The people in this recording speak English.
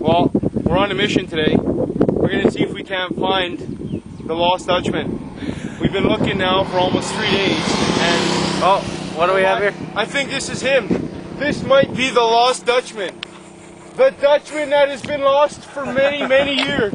Well, we're on a mission today. We're gonna see if we can't find the lost Dutchman. We've been looking now for almost three days, and Oh, what do we have here? I think this is him. This might be the lost Dutchman. The Dutchman that has been lost for many, many years.